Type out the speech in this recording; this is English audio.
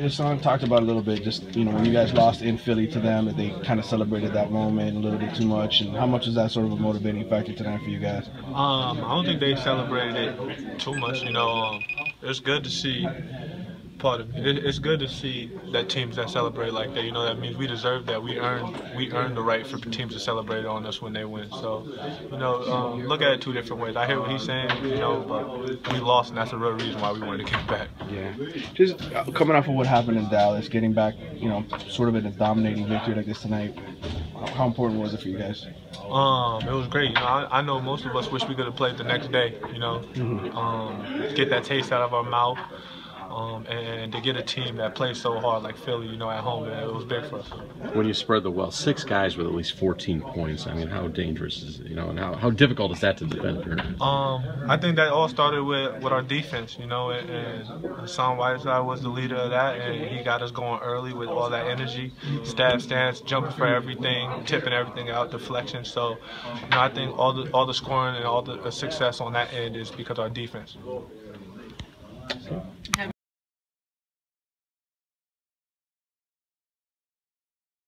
Hassan talked about a little bit, just you know, when you guys lost in Philly to them, that they kind of celebrated that moment a little bit too much, and how much was that sort of a motivating factor tonight for you guys? Um, I don't think they celebrated it too much. You know, um, it's good to see part of it. It's good to see that teams that celebrate like that. You know, that means we deserve that. We earned we earned the right for teams to celebrate on us when they win. So, you know, um, look at it two different ways. I hear what he's saying, you know, but we lost, and that's the real reason why we wanted to get back. Yeah, just uh, coming off of what happened in Dallas, getting back, you know, sort of in a dominating victory like this tonight. How important was it for you guys? Um, it was great. You know, I, I know most of us wish we could have played the next day. You know, mm-hmm. um, get that taste out of our mouth. Um, and to get a team that plays so hard like Philly, you know, at home, it was big for us. When you spread the wealth, six guys with at least 14 points. I mean, how dangerous is it, you know, and how, how difficult is that to defend? Um, I think that all started with, with our defense, you know, and, and Hassan Whiteside was the leader of that, and he got us going early with all that energy, stab stance, jumping for everything, tipping everything out, deflection. So, you know, I think all the all the scoring and all the success on that end is because of our defense.